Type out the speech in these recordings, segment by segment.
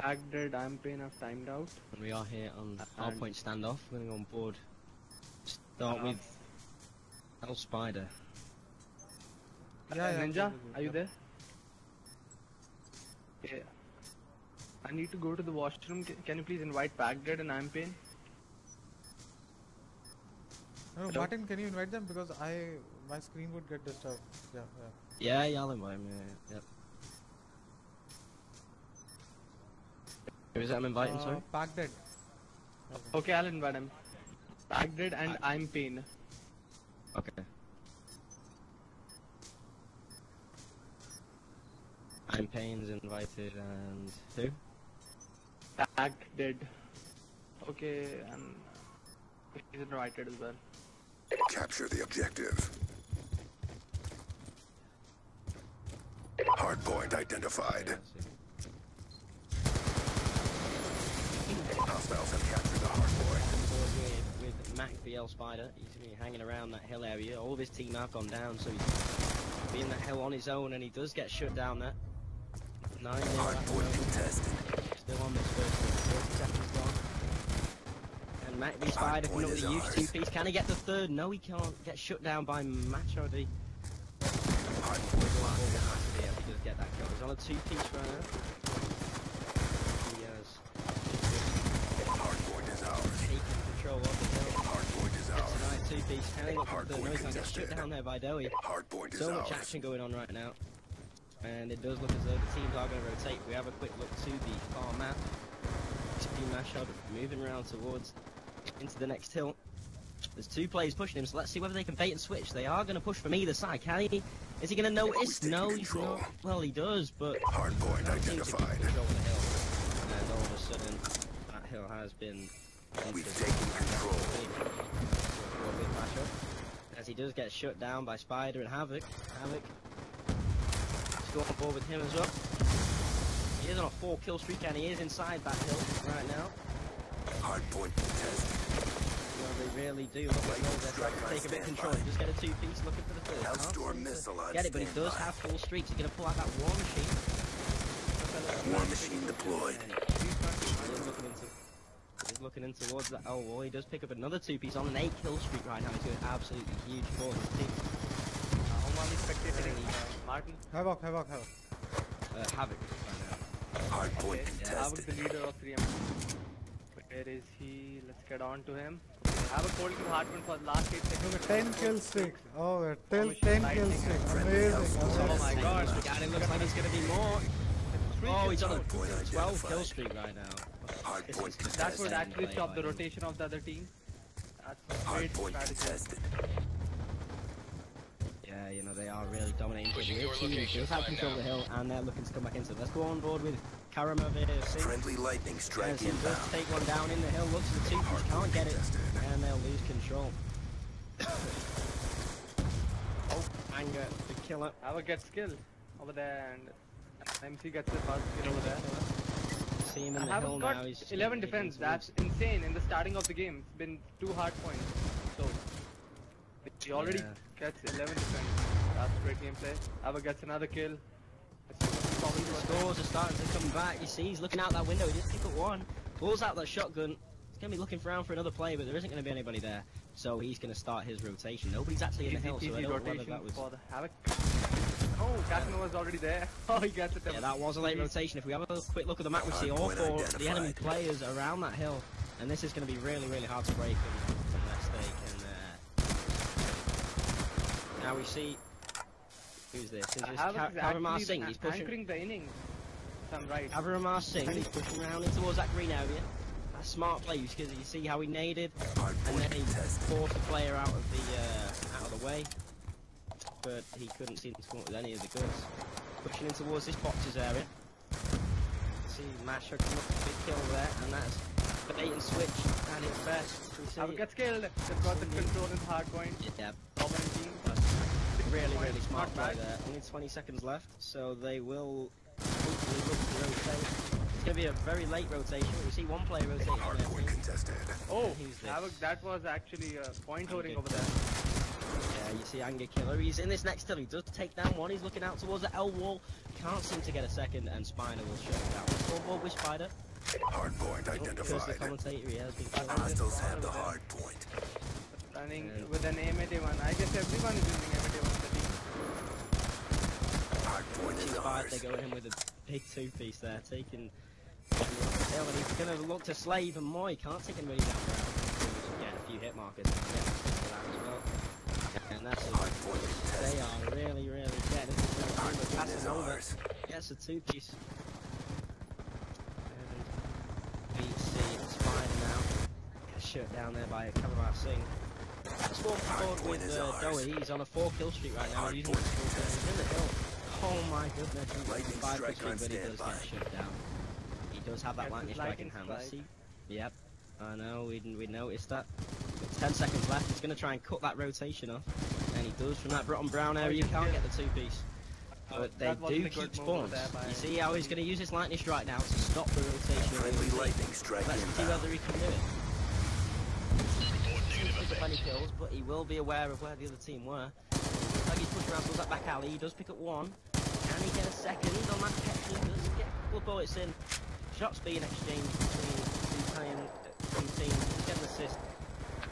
Pack dead, I'm pain, I've timed out. And we are here on And- Hardpoint standoff. We're going to go on board. Start Uh, with El Spider. Uh, Yeah, yeah, Ninja, are you there? Yeah. I need to go to the washroom. Can you please invite Pack dead and I'm pain? No, Hello? Martin, can you invite them because I my screen would get disturbed. Yeah, yeah. Yeah, yeah, I'll invite him. Yeah, yep. Who is that I'm inviting, Uh, sorry? Pack dead. Okay, I'll invite him. Pack dead and I- I'm pain. Okay. I'm Payne's invited and who? Pack dead. Okay, and he's invited as well. Capture the objective. Hardpoint identified. Let's Hostiles have captured the hardpoint. With, with Mac El Spider. He's gonna be hanging around that hill area. All of his team have gone down, so he's being that hill on his own, and he does get shut down there. Nine Hardpoint contested. Still on this first 30 seconds gone. And Mac the Spider can Hardpoint up is the use ours. two piece. Can he get the third? No, he can't. Get shut down by Macho D. Hardpoint locked down. He does get that kill. He's on a two piece right now. He has Hardpoint is ours. taken control of the hill. Hardpoint is It's a ours. Nice two piece. Can he look for the third? No, he can't get contested. shut down there by Dowie. Hardpoint So much ours. action going on right now. And it does look as though the teams are going to rotate. We have a quick look to the far map. Team Mashod moving around towards into the next hill. There's two players pushing him, so let's see whether they can bait and switch. They are going to push from either side. Can he? Is he going to notice? No, he's control. not. Well, he does, but Hardpoint that seems to be identified. the hill. And all of a sudden, that hill has been. We've taken control. Mashup, As he does get shut down by Spider and Havoc. Havoc. On board with him as well. He is on a four kill streak and he is inside that hill right now. Hardpoint contested. Well, they really do look trying to take a bit of control. Just get a two piece looking for the third. Hellstorm missile Get it, but he does standby. have full streaks. He's going to pull out that war machine. War machine deployed. He's looking into. He's looking in towards that. Oh, well, he does pick up another two piece on an eight kill streak right now. He's doing absolutely huge for his team. Uh, I'm only spectating uh, Martin. Havoc, Havoc, Havoc. Uh, Havoc right now. Hardpoint Okay, Havoc, the contested. leader of 3M. Where is he? Let's get on to him. Havoc holding the Hartman for the last 8 seconds. Look at 10 kill streak. Oh, a 10, 10 kill lightning streak. Amazing. Hellstorm. Oh my god. And it looks like it's going to be more. Oh, he's on a 12 kill streak right now. Hardpoint contested. That would actually stop the rotation of the other team. That's a great Hardpoint strategy. contested. Yeah, you know, they are really dominating. The real team does have control of the hill, and they're looking to come back into it. Let's go on board with Karamveer Singh. Friendly lightning strike As he does take one down in the hill, looks at the two, Hardpoint can't get it, and they'll lose control. oh, anger, the killer. Havoc gets kill over there and MC gets the first kill over there. Him in the hill Havoc now. got He's 11 heading defense. That's insane in the starting of the game. It's been two hard points. So he already Yeah. gets 11 defense. That's great gameplay. Havoc gets another kill. Probably The scores are starting to come back. You see, he's looking out that window. He did pick up one. Pulls out that shotgun. He's going to be looking around for another player, but there isn't going to be anybody there. So he's going to start his rotation. Nobody's actually in the hill, so I don't know whether that was... for the Havoc. Oh, Casanova's already there. Oh, he gets it. Yeah, that was a late rotation. If we have a quick look at the map, we see all four of the enemy players around that hill. And this is going to be really, really hard to break unless they can... Uh... Now we see... Who's this? Is this Havoc is Ka- Karamar actually Singh? He's pushing... anchoring the innings. I'm right. Avaramar Singh, he's pushing around in towards that green area. That's smart play because you see how he naded, and then he forced the player out of the uh, out of the way. But he couldn't seem to come up with any of the goods. Pushing in towards this boxes area. See Masher come up with a big kill there, and that's the bait and switch at its best. We see Havoc gets killed. They've got the control in hard point. yeah, Dominant team. really, really smart Not play there. Only 20 seconds left, so they will hopefully look to rotate. It's going to be a very late rotation. We see one player rotating there. Hardpoint contested. Oh, Who's this? Havoc, that was actually a point holding good. over there. Yeah, you see Anger Killer. He's in this next hill. He does take down one. He's looking out towards the L wall. Can't seem to get a second, and Spider will shut him down. Scoreboard with Spider. Hardpoint oh, Curse the identified. commentator. He has been killed. Hostiles have the hard point. Running Yeah. with an M81. I guess everyone is using M81 in the team. Hardpoint is Spider, ours. they go in with a big two-piece there, taking hill, and he's going to look to slay even more. He can't take him really down ground. Get a few hit markers and get to that as well. And that's it. Hardpoint They are really, really getting it. Hardpoint is Casanova ours. gets a two-piece. BC and Spider now gets shut down there by Kamara Singh. Swarm forward with is uh, ours. Dowie. He's on a four kill streak right now. He's using the Hardpoint full kills. He's in the hill. Oh my goodness. He's Lightning five kill strike on streak, but he does standby. get shut down. He does have that lightning strike in hand. Let's see. Yep. I know, we we noticed that. 10 seconds left. He's going to try and cut that rotation off. And he does from that bottom brown area. You can't get the two piece. But they do a good keep spawns. You see how he's going to use his lightning strike now to stop the rotation. Friendly lightning strike Let's see whether he can do it. Doesn't pick up any kills, but he will be aware of where the other team were. Looks like he's pushed around towards that back alley. He does pick up one. Can he get a second on that catch? He does get a couple of bullets in. Shots being exchanged between two, time, two teams. He's getting an assist.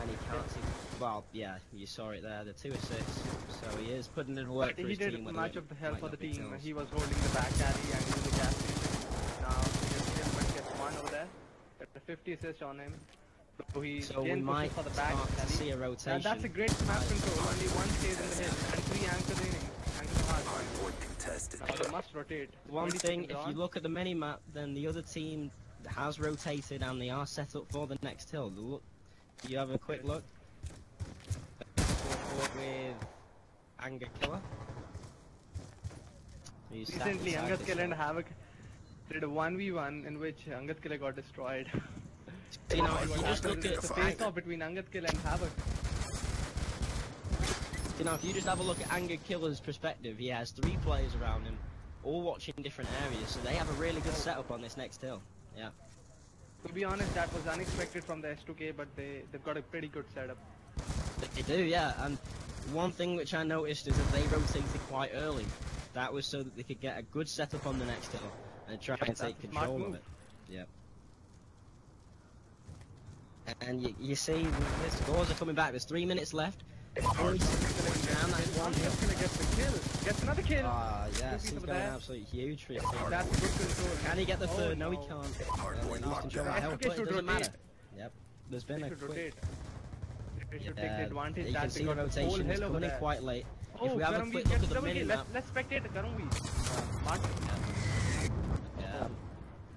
And he can't see. Well, yeah, you saw it there. The two assists. So he is putting in work But for he his did team. whether much of the help for the team. kills. He was holding the back alley and he was the gas station. Now he gets him but gets one over there. Got a 50 assist on him. So he So we might for the back start to alley. see a rotation. And that's a great map control. Only one stays in the hill and three anchor remaining. Anchor hard. Hardpoint contested. Now they must rotate. One thing, if you look at the mini map, then the other team has rotated and they are set up for the next hill. You have a quick look. Go forward with Anger Killer. Recently, Angad Killer and. Havoc did a 1v1 in which Angad Killer got destroyed. You know, if you just look at the face off between Angad Killer and Havoc. You know, if you just have a look at Anger Killer's perspective, he has three players around him, all watching different areas, so they have a really good oh. setup on this next hill. Yeah. To be honest, that was unexpected from the S2K, but they, they've got a pretty good setup. They do, yeah. And one thing which I noticed is that they rotated quite early. That was so that they could get a good setup on the next hill and try and take control of it. Yep. And you, you see, the scores are coming back. There's three minutes left. Only six seconds down. That's one hill. Angad Killer gets the kill. Gets another kill. Ah, yes, Two he's people going there. absolutely huge for his. That's good control. Can he get the Oh, third? no, he can't. Hardpoint And locked controlling down. the hill, SDK but it doesn't rotate. matter. Yep. There's been a quick rotate. They should take the Yeah, you can see the got the whole rotation is hill coming in quite late. Oh, if we have a quick look at the double mini map, Let's, let's spectate Karamveer. Smart. yeah,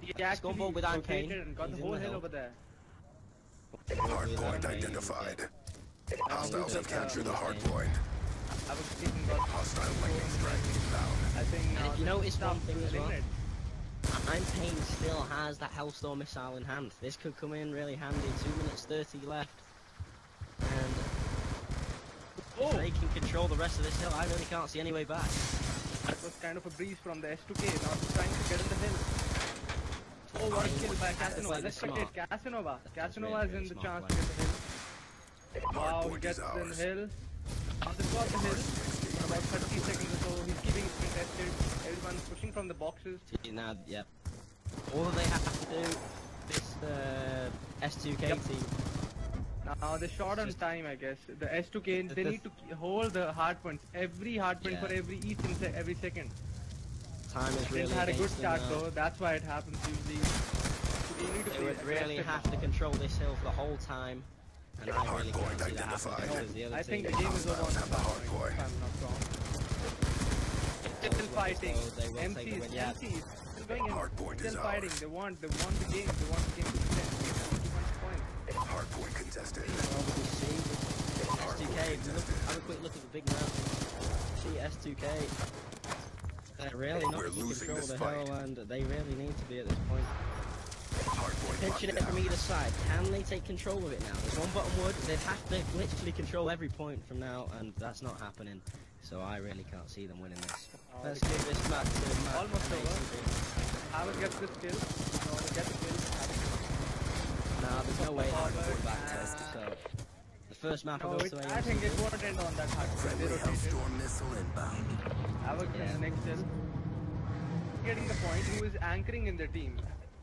He Let's go actually with Arcane. got He's the in whole the hill hill. over there. Hardpoint identified. Hostiles have Uh, captured the hardpoint. I was thinking about Hostile lightning strike inbound. I think And now if uh, you notice is one thing as well, eliminate. I'm Payne still has that Hellstorm missile in hand. This could come in really handy. Two minutes thirty left, and Oh, if they can control the rest of this hill, I really can't see any way back. that was kind of a breeze from the S2K. Now he's trying to get in the hill. Oh, what a kill by Casanova. Let's the spectate smart. Casanova. Casanova really, is in the chance to get the hill. Wow, he Hardpoint gets in the hill. Got hill. For about 30 seconds or so. He's keeping it contested. Everyone's pushing from the boxes. Now, yep. All they have to do, this uh, S2K Yep. team, Now they're short on time, I guess. The S2K, The- they the- need to hold the hard points. Every hard point Yeah. for every each se- every second. time is They really had a good start though. That's why it happens usually. So they need to They would really have to control this hill for the whole time, and I really Hardpoint can't see identified. because the other I think the game is over on Hostiles have the hard point. point, I'm not wrong. Still Still fighting. So they will take the MCs. Yeah. MCs, still going in. Hardpoint is Still fighting. ours. They want, they want the game. They want the game to extend. They want to keep on points. Hardpoint contested. Well, we see with S2K, if you look, have a quick look at the big map. See S2K. They're really not We're in losing control of this the fight. hill, and they really need to be at this point. Hardpoint Pinching it from either side. Can they take control of it now? There's one bottom wood. They'd have to literally control every point from now, and that's not happening. So I really can't see them winning this. Oh, Let's the give this back to Matt. Almost over. ACB. Havoc gets this kill. No, they get the kill. Havoc Nah, there's no way Havoc Forward will back and- test. So the first map No, I go to I think it AMC. won't end on that hard. They Friendly. Hellstorm missile inbound. Havoc Yeah. in the next hill. Getting the point, who is anchoring in the team.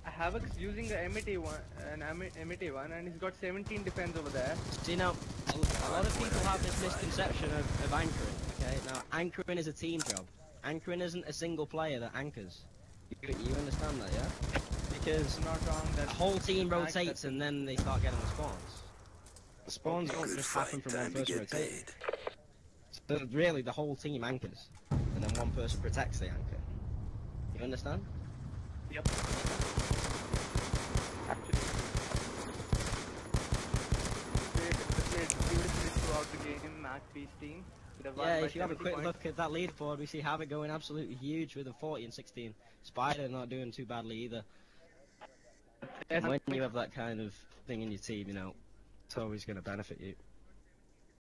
Havoc's using the MAT1, an MAT1, and he's got 17 defense over there. See now, a a lot of people have this misconception of, of anchoring. Okay, now anchoring is a team job. Anchoring isn't a single player that anchors. You, you understand that, yeah? Because If not wrong, the whole team rotates that- and then they start getting the spawns. The spawns don't Good just happen from one Time to person rotating. paid. So really, the whole team anchors, and then one person protects the anchor. You understand? Yep. Actually, they they played beautifully throughout the game, Mac B's team. Yeah, if you have a quick points. look at that leaderboard, we see Havoc going absolutely huge with a 40 and 16. Spider not doing too badly either. When you have that kind of thing in your team, you know, it's always going to benefit you.